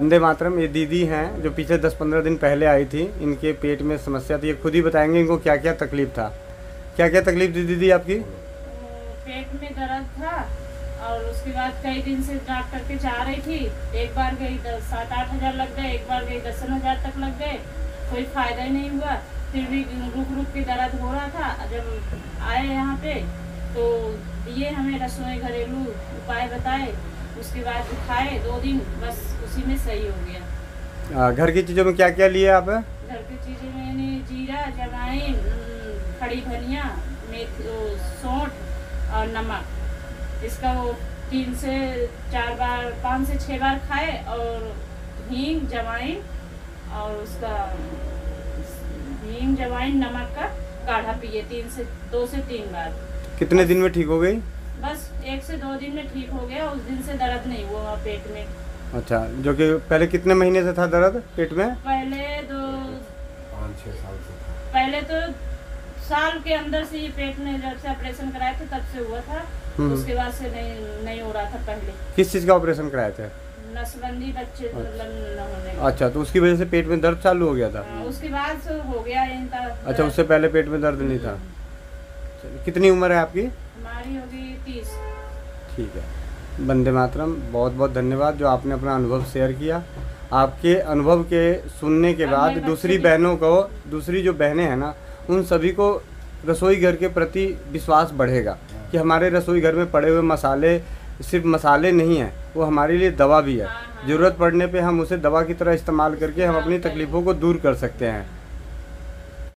वंदे मातरम, ये दीदी हैं जो पिछले 10-15 दिन पहले आई थी, इनके पेट में समस्या थी। ये खुद ही बताएँगे इनको क्या क्या तकलीफ़ था। क्या क्या तकलीफ़ थी दीदी आपकी? पेट में दर्द था और उसके बाद कई दिन से डॉक्टर के जा रही थी। एक बार गई सात आठ हज़ार लग गए, एक बार गई दस हज़ार तक लग गए। कोई फ़ायदा ही नहीं हुआ। फिर भी रुक रुक के दर्द हो रहा था। जब आए यहाँ पे तो ये हमें रसोई घरेलू उपाय बताए। उसके बाद खाए दो दिन बस उसी में सही हो गया। आ, घर की चीज़ों में क्या क्या लिए आप? घर की चीज़ें मैंने जीरा जमाइन अम, खड़ी धनिया मेथी सौंठ और नमक। इसका वो तीन से चार बार पाँच से छः बार खाए और हींग जमाइन और उसका हींग जमाइन नमक का काढ़ा पिए तीन से दो से तीन बार। कितने दिन में ठीक हो गई? बस एक से दो दिन में ठीक हो गया उस दिन से दर्द नहीं हुआ पेट में। अच्छा जो कि पहले कितने महीने से था दर्द पेट में? पहले दो पाँच छः साल से था। पहले तो साल के अंदर से ये पेट में जब से ऑपरेशन कराए थे तब से हुआ था। हम्म। उसके बाद से नहीं नहीं हो रहा था पहले। किस चीज़ का ऑपरेशन कराए थे? नसबंदी बच्चे मतलब होने का। अच्छा तो उसकी वजह से पेट में दर्द चालू हो गया था? हाँ, उसके बाद से हो गया अच्छा उससे पहले पेट में दर्द नहीं था। कितनी उम्र है आपकी? हमारी होगी तीस। ठीक है। वंदे मातरम बहुत बहुत धन्यवाद जो आपने अपना अनुभव शेयर किया। आपके अनुभव के सुनने के बाद दूसरी बहनों को दूसरी जो बहनें हैं ना उन सभी को रसोई घर के प्रति विश्वास बढ़ेगा कि हमारे रसोई घर में पड़े हुए मसाले सिर्फ़ मसाले नहीं हैं वो हमारे लिए दवा भी है। हाँ, हाँ। ज़रूरत पड़ने पे हम उसे दवा की तरह इस्तेमाल करके हम अपनी तकलीफ़ों को दूर कर सकते हैं।